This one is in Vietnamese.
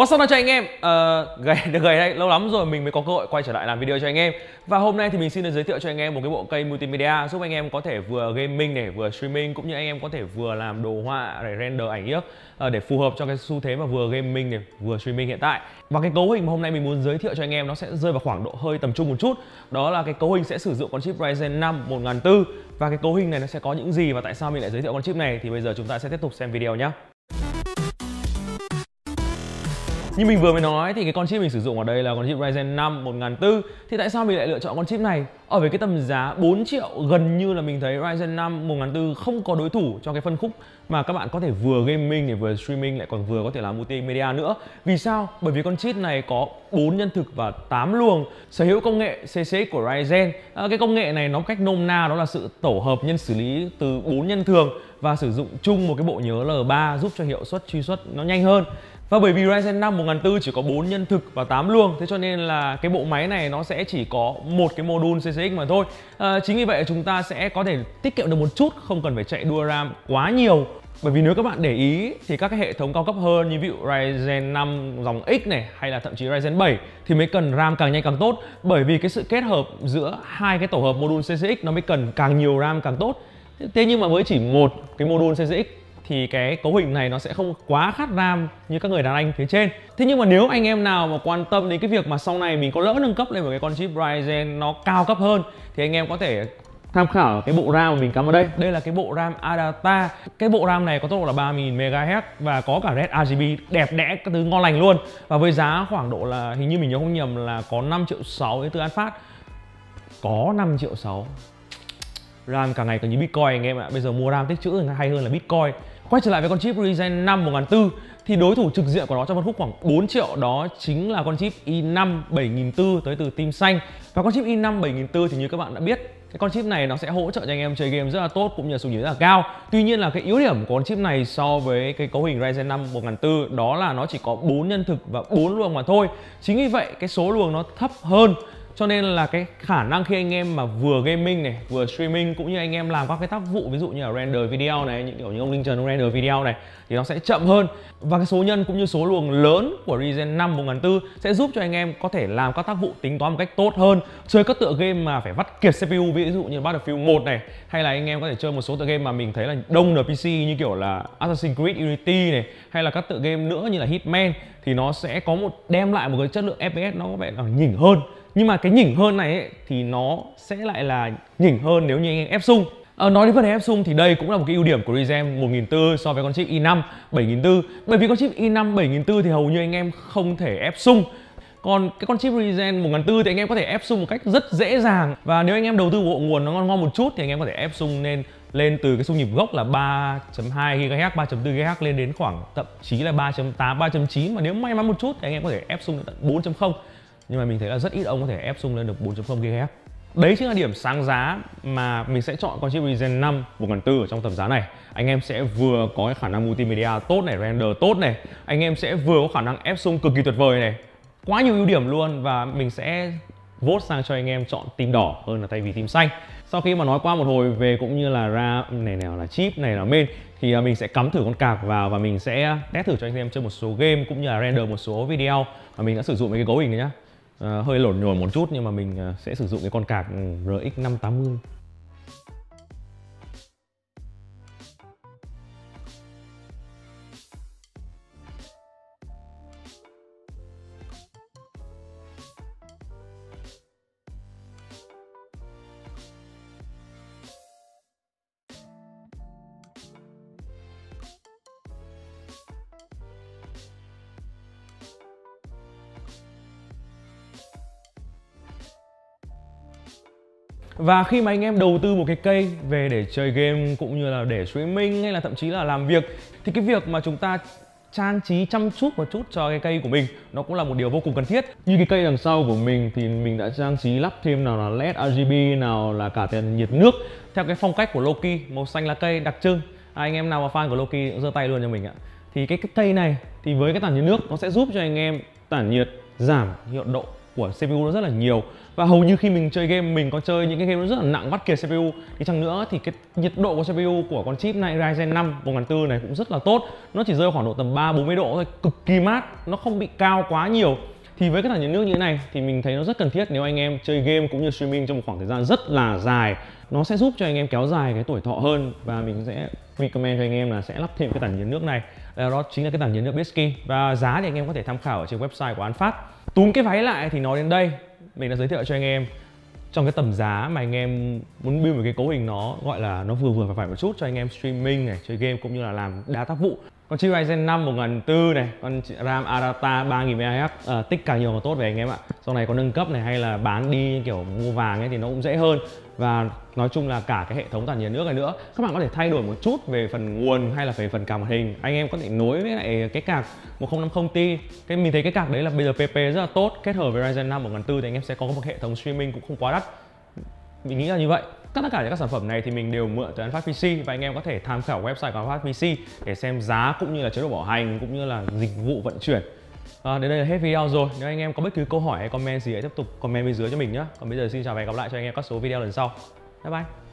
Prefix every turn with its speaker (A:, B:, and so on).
A: What's up cho anh em? Uh, gầy được gầy đây, lâu lắm rồi mình mới có cơ hội quay trở lại làm video cho anh em. Và hôm nay thì mình xin được giới thiệu cho anh em một cái bộ cây multimedia giúp anh em có thể vừa gaming này, vừa streaming cũng như anh em có thể vừa làm đồ họa để render ảnh yếc uh, ờ, để phù hợp cho cái xu thế mà vừa gaming này, vừa streaming hiện tại. Và cái cấu hình mà hôm nay mình muốn giới thiệu cho anh em nó sẽ rơi vào khoảng độ hơi tầm trung một chút. Đó là cái cấu hình sẽ sử dụng con chip Ryzen 5 1400 và cái cấu hình này nó sẽ có những gì và tại sao mình lại giới thiệu con chip này thì bây giờ chúng ta sẽ tiếp tục xem video nhé. Như mình vừa mới nói thì cái con chip mình sử dụng ở đây là con chip Ryzen 5 1400 Thì tại sao mình lại lựa chọn con chip này? Ở với cái tầm giá 4 triệu gần như là mình thấy Ryzen 5 1400 không có đối thủ cho cái phân khúc mà các bạn có thể vừa gaming để vừa streaming lại còn vừa có thể làm multimedia nữa. Vì sao? Bởi vì con chip này có 4 nhân thực và 8 luồng sở hữu công nghệ CCX của Ryzen. À, cái công nghệ này nó cách nôm na đó là sự tổ hợp nhân xử lý từ 4 nhân thường và sử dụng chung một cái bộ nhớ L3 giúp cho hiệu suất truy xuất nó nhanh hơn. Và bởi vì Ryzen 5 1400 chỉ có 4 nhân thực và 8 luồng Thế cho nên là cái bộ máy này nó sẽ chỉ có một cái module CCX mà thôi. À, Chính vì vậy chúng ta sẽ có thể tiết kiệm được một chút Không cần phải chạy đua RAM quá nhiều. Bởi vì nếu các bạn để ý thì các cái hệ thống cao cấp hơn như ví dụ Ryzen 5 dòng X này hay là thậm chí Ryzen 7 thì mới cần RAM càng nhanh càng tốt. Bởi vì cái sự kết hợp giữa hai cái tổ hợp module CCX nó mới cần càng nhiều RAM càng tốt. Thế nhưng mà với chỉ một cái module CCX thì cái cấu hình này nó sẽ không quá khát RAM như các người đàn anh phía trên. Thế nhưng mà nếu anh em nào mà quan tâm đến cái việc mà sau này mình có lỡ nâng cấp lên một cái con chip Ryzen nó cao cấp hơn, thì anh em có thể tham khảo cái bộ RAM mà mình cắm vào đây. Đây là cái bộ RAM Adata. Cái bộ RAM này có tốc độ là 3000 MHz và có cả red RGB đẹp đẽ các thứ ngon lành luôn. Và với giá khoảng độ là, hình như mình nhớ không nhầm là có 5 triệu 6 đến từ An Phát. Có 5 triệu 6 RAM càng ngày càng như Bitcoin anh em ạ. Bây giờ mua RAM tích trữ hay hơn là Bitcoin. Quay trở lại với con chip Ryzen 5 1400 thì đối thủ trực diện của nó trong phân khúc khoảng 4 triệu đó chính là con chip i5 7400 tới từ Team Xanh. Và con chip i5 7400 thì như các bạn đã biết, cái con chip này nó sẽ hỗ trợ cho anh em chơi game rất là tốt cũng như là xung nhớ rất là cao. Tuy nhiên là cái yếu điểm của con chip này so với cái cấu hình Ryzen 5 1400 đó là nó chỉ có 4 nhân thực và 4 luồng mà thôi. Chính vì vậy, cái số luồng nó thấp hơn cho nên là cái khả năng khi anh em mà vừa gaming này, vừa streaming cũng như anh em làm các cái tác vụ, ví dụ như là render video này, những kiểu như ông Linh Trần render video này, thì nó sẽ chậm hơn. Và cái số nhân cũng như số luồng lớn của Ryzen 5 1004 sẽ giúp cho anh em có thể làm các tác vụ tính toán một cách tốt hơn. Chơi các tựa game mà phải vắt kiệt CPU ví dụ như Battlefield 1 này, hay là anh em có thể chơi một số tựa game mà mình thấy là đông NPC như kiểu là Assassin's Creed Unity này, hay là các tựa game nữa như là Hitman, thì nó sẽ có một, đem lại một cái chất lượng FPS nó có vẻ là nhỉnh hơn nhưng mà cái nhỉnh hơn này ấy, thì nó sẽ lại là nhỉnh hơn nếu như anh em ép sung. À, nói đến vấn đề ép sung thì đây cũng là một cái ưu điểm của Ryzen 1400 so với con chip i5 7400 bởi vì con chip i5 7400 thì hầu như anh em không thể ép sung. Còn cái con chip Ryzen 1400 thì anh em có thể ép sung một cách rất dễ dàng. Và nếu anh em đầu tư bộ nguồn nó ngon ngon một chút thì anh em có thể ép sung lên lên từ cái xung nhịp gốc là 3.2 GHz, 3.4 GHz lên đến khoảng thậm chí là 3.8, 3.9 mà nếu may mắn một chút thì anh em có thể ép sung đến tận 4.0 nhưng mà mình thấy là rất ít ông có thể ép sung lên được 4.0 GHz. Đấy chính là điểm sáng giá mà mình sẽ chọn con chip Ryzen 5 1400 ở trong tầm giá này. Anh em sẽ vừa có cái khả năng multimedia tốt này, render tốt này. Anh em sẽ vừa có khả năng ép sung cực kỳ tuyệt vời này. Quá nhiều ưu điểm luôn và mình sẽ vote sang cho anh em chọn team đỏ hơn là thay vì team xanh. Sau khi mà nói qua một hồi về cũng như là ra này nào là chip này là main thì à, mình sẽ cắm thử con cạc vào và mình sẽ test thử cho anh em chơi một số game cũng như là render một số video mà mình đã sử dụng với cái cấu hình này nhá. Ờ, hơi lổn nhổn một chút nhưng mà mình ờ, sẽ sử dụng cái con cạc ừ, RX580 Và khi mà anh em đầu tư một cái cây về để chơi game cũng như là để streaming hay là thậm chí là làm việc thì cái việc mà chúng ta trang trí chăm chút một chút cho cái cây của mình nó cũng là một điều vô cùng cần thiết. Như cái cây đằng sau của mình thì mình đã trang trí lắp thêm nào là led RGB nào là cả tiền nhiệt nước. Theo cái phong cách của Loki màu xanh lá cây đặc trưng. À, anh em nào mà fan của Loki cũng giơ tay luôn cho mình ạ. Thì cái, cái cây này thì với cái tản nhiệt nước nó sẽ giúp cho anh em tản nhiệt giảm hiệu độ của CPU nó rất là nhiều. Và hầu như khi mình chơi game, mình có chơi những cái game nó rất là nặng vắt kiệt CPU thì chăng nữa thì cái nhiệt độ của CPU của con chip này, Ryzen 5 1400 này cũng rất là tốt. Nó chỉ rơi khoảng độ tầm 3 40 độ thôi, cực kỳ mát, nó không bị cao quá nhiều. Thì với cái thằng nhiệt nước như thế này thì mình thấy nó rất cần thiết nếu anh em chơi game cũng như streaming trong một khoảng thời gian rất là dài. Nó sẽ giúp cho anh em kéo dài cái tuổi thọ hơn và mình sẽ recommend cho anh em là sẽ lắp thêm cái tản nhiệt nước này. Đó chính là cái tản nhiệt nước Bisky và giá thì anh em có thể tham khảo ở trên website của An Phát túm cái váy lại thì nói đến đây. Mình đã giới thiệu cho anh em. Trong cái tầm giá mà anh em muốn build một cái cấu hình nó, gọi là nó vừa vừa phải phải một chút cho anh em streaming này, chơi game cũng như là làm đa tác vụ con chip Ryzen 5 1400 này con RAM Arata 3000 mAh à, tích càng nhiều càng tốt về anh em ạ. Sau này có nâng cấp này hay là bán đi kiểu mua vàng ấy thì nó cũng dễ hơn. Và nói chung là cả cái hệ thống tản nhiệt nước này nữa. Các bạn có thể thay đổi một chút về phần nguồn hay là về phần cảm hình. Anh em có thể nối với lại cái card 1050 Ti cái mình thấy cái card đấy là bây giờ PP rất là tốt. Kết hợp với Ryzen 5 1400 thì anh em sẽ có một hệ thống streaming cũng không quá đắt. Mình nghĩ là như vậy tất cả các sản phẩm này thì mình đều mượn từ Anfast PC và anh em có thể tham khảo website của Anfast PC để xem giá cũng như là chế độ bảo hành cũng như là dịch vụ vận chuyển À, đến đây là hết video rồi. Nếu anh em có bất cứ câu hỏi hay comment gì hãy tiếp tục comment bên dưới cho mình nhé. Còn bây giờ xin chào và hẹn gặp lại cho anh em các số video lần sau. Bye bye.